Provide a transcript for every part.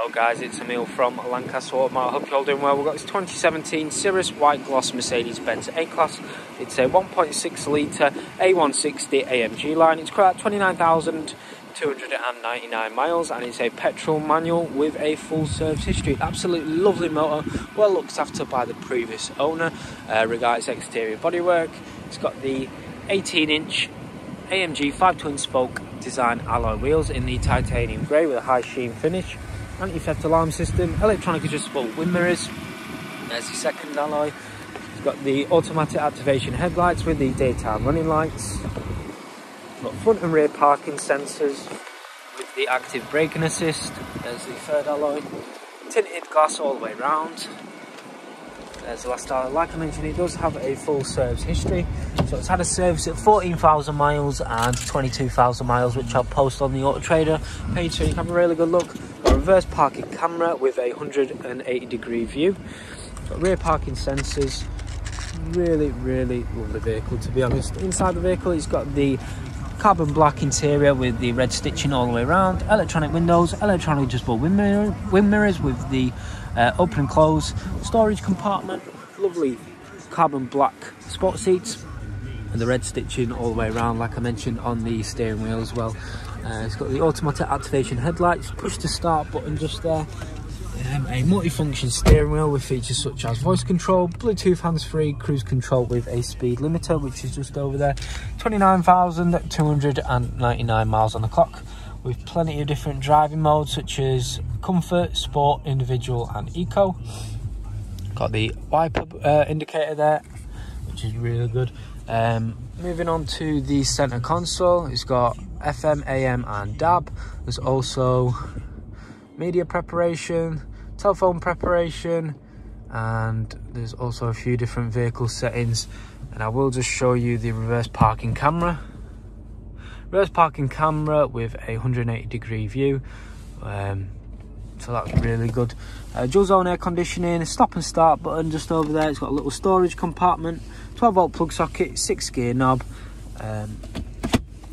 Hello guys, it's Emil from Lancaster Automart. Hope you're all doing well. We've got this 2017 Cirrus White Gloss Mercedes-Benz A-Class. It's a 1.6 litre A160 AMG line. It's got 29,299 miles and it's a petrol manual with a full service history. Absolutely lovely motor, well looked after by the previous owner. Uh, exterior bodywork, it's got the 18 inch AMG 5 twin spoke design alloy wheels in the titanium grey with a high sheen finish anti-theft alarm system, electronic adjustable wind mirrors. There's the second alloy. It's got the automatic activation headlights with the daytime running lights. Got front and rear parking sensors with the active braking assist. There's the third alloy. Tinted glass all the way round. There's the last alloy. Like I mentioned, it does have a full service history. So it's had a service at 14,000 miles and 22,000 miles, which I'll post on the Auto Trader page so you can have a really good look reverse parking camera with a 180 degree view. Got rear parking sensors. Really, really lovely vehicle to be honest. Inside the vehicle it's got the carbon black interior with the red stitching all the way around, electronic windows, electronic adjustable wind, mirror, wind mirrors with the uh, open and close, storage compartment, lovely carbon black sport seats, and the red stitching all the way around like I mentioned on the steering wheel as well. Uh, it's got the automatic activation headlights, push to start button just there. Um, a multifunction steering wheel with features such as voice control, Bluetooth hands-free, cruise control with a speed limiter which is just over there. 29,299 miles on the clock with plenty of different driving modes such as comfort, sport, individual and eco. Got the wiper uh, indicator there which is really good. Um, moving on to the center console, it's got FM, AM and DAB. There's also media preparation, telephone preparation, and there's also a few different vehicle settings. And I will just show you the reverse parking camera. Reverse parking camera with a 180 degree view. Um, so that's really good. Uh, dual zone air conditioning, stop and start button just over there. It's got a little storage compartment, 12 volt plug socket, six gear knob, um,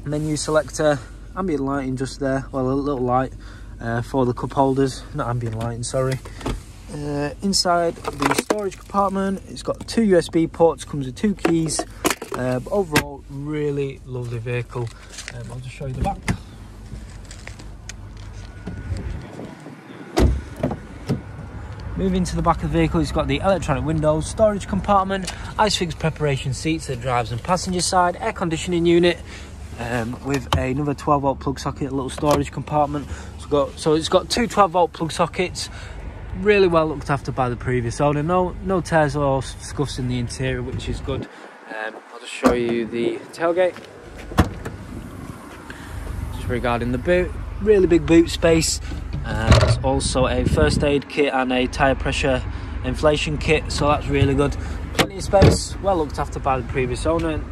menu selector, ambient lighting just there, well a little light uh, for the cup holders, not ambient lighting, sorry. Uh, inside the storage compartment, it's got two USB ports, comes with two keys, uh, but overall really lovely vehicle. Um, I'll just show you the back. Moving to the back of the vehicle, it's got the electronic windows, storage compartment, ISOFIX preparation seats that drives and passenger side, air conditioning unit, um, with another 12 volt plug socket, a little storage compartment. So, got, so it's got two 12 volt plug sockets, really well looked after by the previous owner. No, no tears or scuffs in the interior, which is good. Um, I'll just show you the tailgate. Just regarding the boot, really big boot space. Uh, there's also a first aid kit and a tyre pressure inflation kit, so that's really good. Plenty of space, well looked after by the previous owner.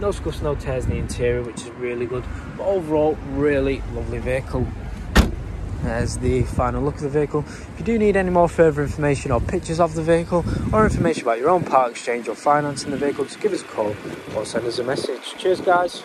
No scuffs, no tears in the interior, which is really good. But overall, really lovely vehicle. There's the final look of the vehicle. If you do need any more further information or pictures of the vehicle or information about your own part exchange or financing the vehicle, just give us a call or send us a message. Cheers guys.